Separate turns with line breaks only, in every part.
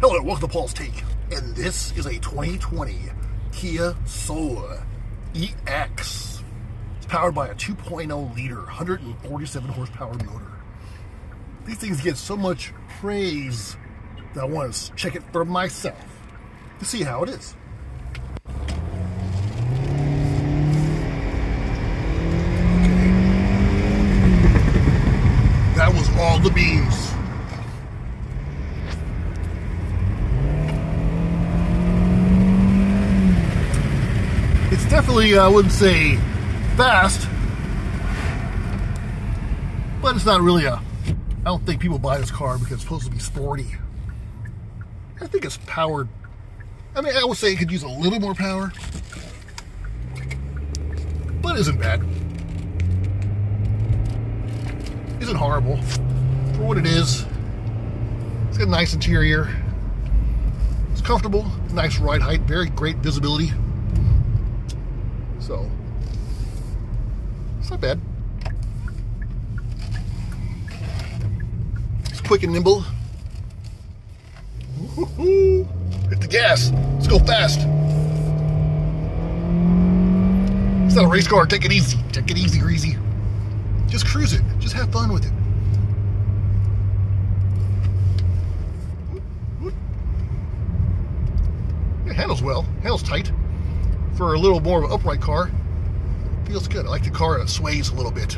Hello, welcome to Paul's Take, and this is a 2020 Kia Soul EX. It's powered by a 2.0 liter, 147 horsepower motor. These things get so much praise that I want to check it for myself to see how it is. Okay. That was all the beans. It's definitely, I wouldn't say fast, but it's not really a, I don't think people buy this car because it's supposed to be sporty. I think it's powered, I mean, I would say it could use a little more power, but isn't bad. Isn't horrible for what it is. It's got a nice interior. It's comfortable, nice ride height, very great visibility. So, it's not bad. It's quick and nimble. Hit the gas. Let's go fast. It's not a race car. Take it easy. Take it easy, greasy. Just cruise it. Just have fun with it. It handles well. Handles tight for a little more of an upright car. Feels good. I like the car that sways a little bit.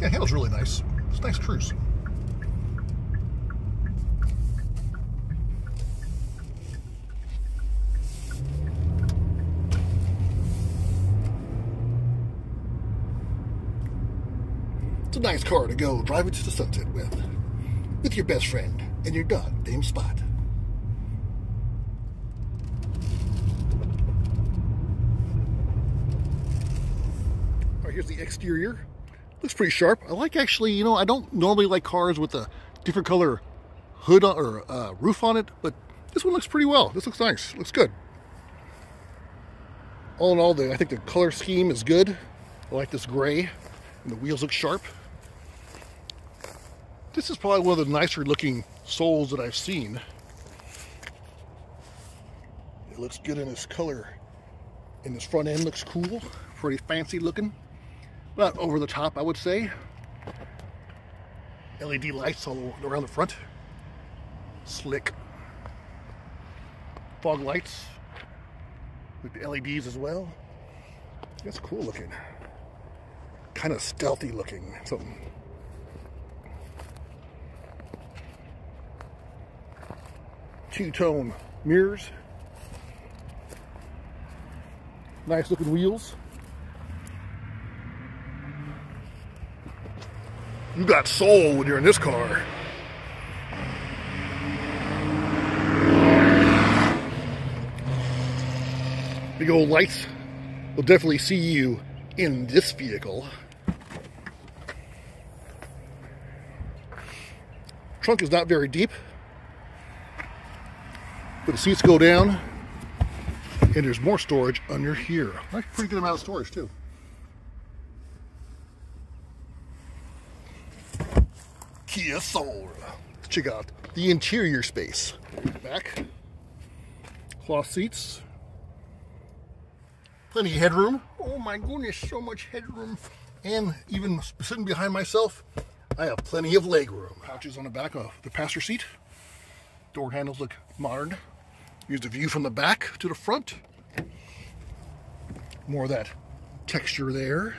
Yeah, handles really nice. It's a nice cruise. It's a nice car to go drive it to the sunset with. With your best friend and your dog named Spot. Right, here's the exterior. Looks pretty sharp. I like actually, you know, I don't normally like cars with a different color hood on, or uh, roof on it, but this one looks pretty well. This looks nice. Looks good. All in all, the, I think the color scheme is good. I like this gray, and the wheels look sharp. This is probably one of the nicer looking souls that I've seen. It looks good in this color. And this front end looks cool, pretty fancy looking. Not over the top, I would say. LED lights all around the front. Slick. Fog lights with the LEDs as well. That's cool looking. Kind of stealthy looking. Something. Two-tone mirrors. Nice looking wheels. You got soul when you're in this car. Big old lights will definitely see you in this vehicle. Trunk is not very deep, but the seats go down and there's more storage under here. That's a pretty good amount of storage too. Let's check out the interior space. Back, cloth seats, plenty of headroom. Oh my goodness, so much headroom. And even sitting behind myself, I have plenty of leg room. Couches on the back of the passenger seat. Door handles look modern. Here's the view from the back to the front. More of that texture there.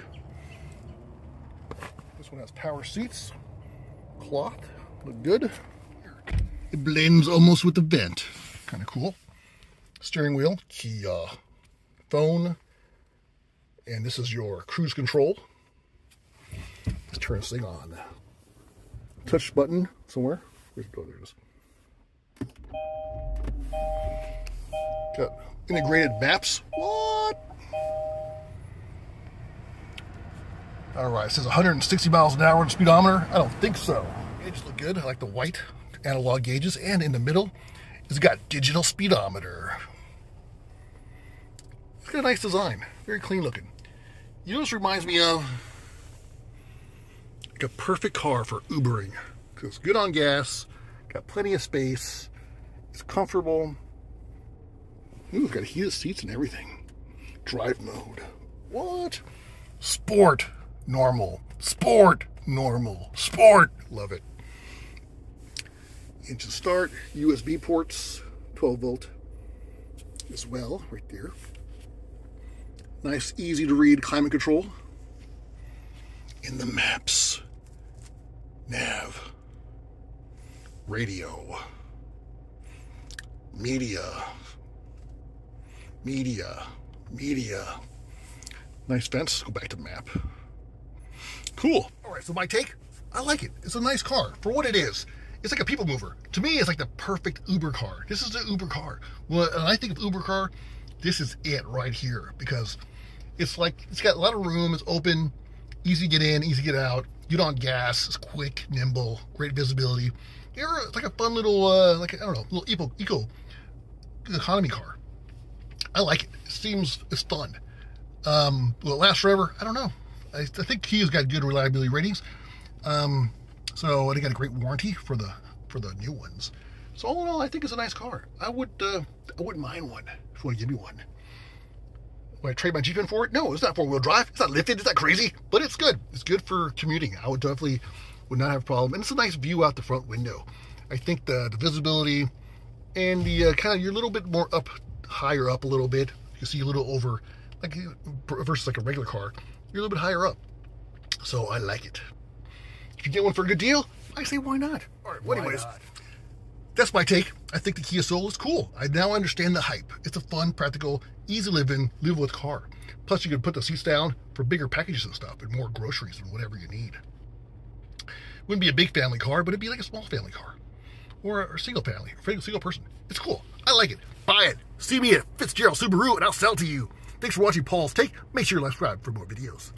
This one has power seats. Cloth, look good. It blends almost with the vent. Kind of cool. Steering wheel, Kia. Phone. And this is your cruise control. Let's turn this thing on. Touch button somewhere. Where's oh, there it is. Got integrated maps. What? All right, it says 160 miles an hour in speedometer. I don't think so. Gauges look good. I like the white analog gauges. And in the middle, it's got digital speedometer. It's got a nice design. Very clean looking. You know this reminds me of? Like a perfect car for Ubering. Because it's good on gas, Got plenty of space. It's comfortable. Ooh, it's got heated seats and everything. Drive mode. What? Sport. Normal. Sport. Normal. Sport. Love it. Engine start. USB ports. 12 volt as well, right there. Nice, easy to read climate control. In the maps. Nav. Radio. Media. Media. Media. Nice fence. Go back to map. Cool. All right, so my take, I like it. It's a nice car for what it is. It's like a people mover. To me, it's like the perfect Uber car. This is the Uber car. Well, when I think of Uber car, this is it right here because it's like it's got a lot of room. It's open, easy to get in, easy to get out. You don't gas. It's quick, nimble, great visibility. It's like a fun little, uh, like I don't know, little eco, eco economy car. I like it. It seems it's fun. Um, will it last forever? I don't know. I, think Kia's got good reliability ratings. Um, so they got a great warranty for the for the new ones. So all in all, I think it's a nice car. I would uh, I wouldn't mind one if you want to give me one. Would I trade my Jeep in for it? No, it's not four wheel drive. It's not lifted. It's not crazy, but it's good. It's good for commuting. I would definitely would not have a problem. And it's a nice view out the front window. I think the, the visibility and the uh, kind of you're a little bit more up higher up a little bit. You see a little over like versus like a regular car. You're a little bit higher up. So I like it. If you get one for a good deal, I say why not? All right, well, anyways, not? that's my take. I think the Kia Soul is cool. I now understand the hype. It's a fun, practical, easy living, live with car. Plus, you can put the seats down for bigger packages and stuff and more groceries and whatever you need. Wouldn't be a big family car, but it'd be like a small family car or a, single family, or single person. It's cool. I like it. Buy it. See me at Fitzgerald Subaru and I'll sell to you. Thanks for watching Paul's Take. Make sure you subscribe for more videos.